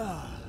Ugh.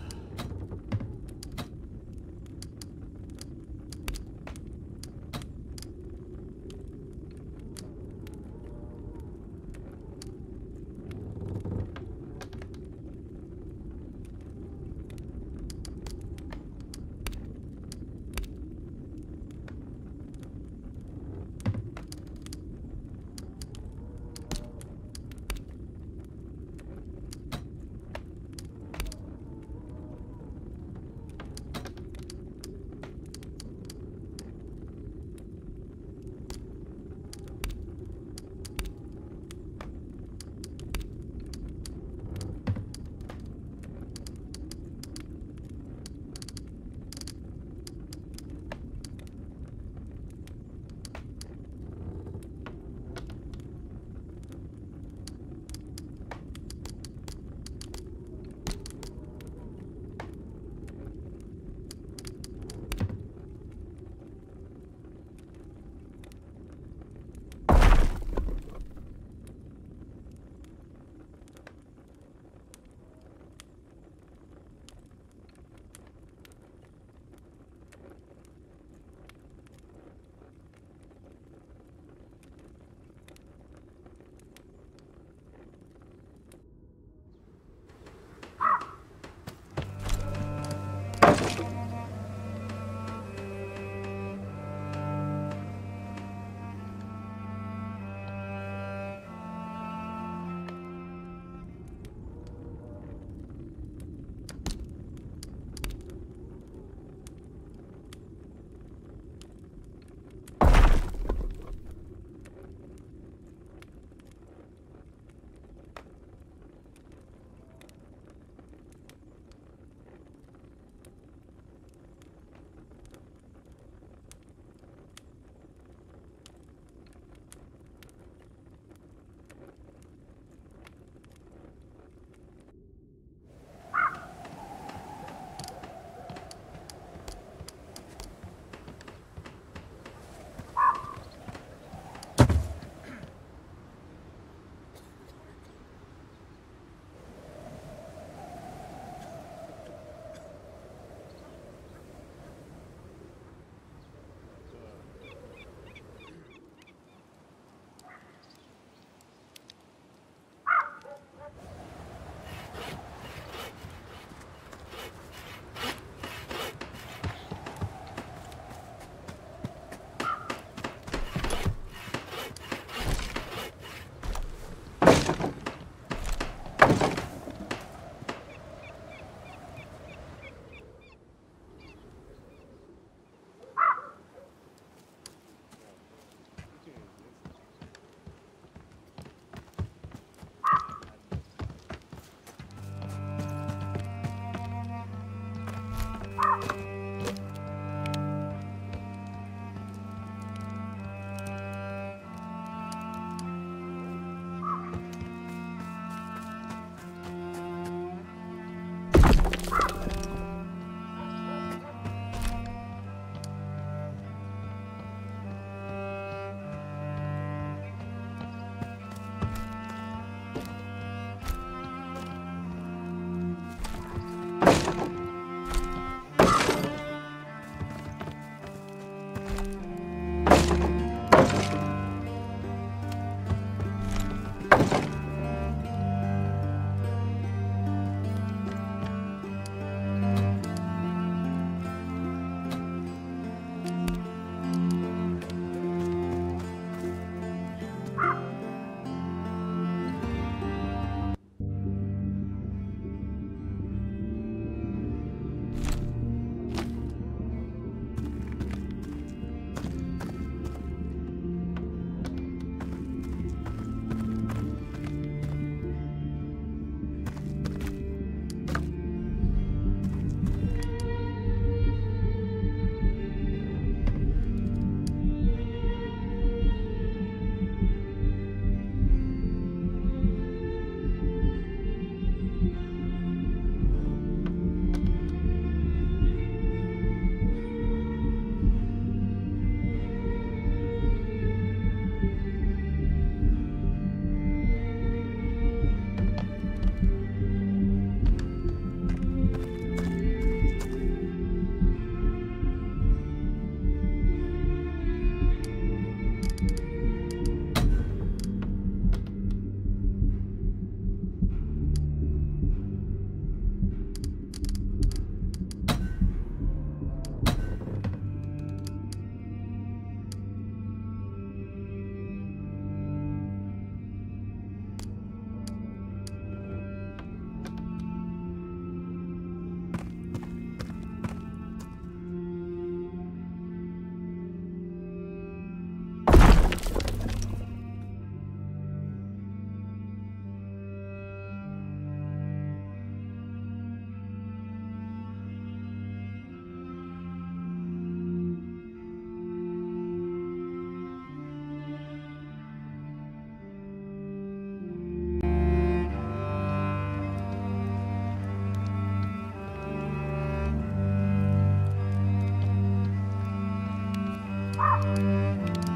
Música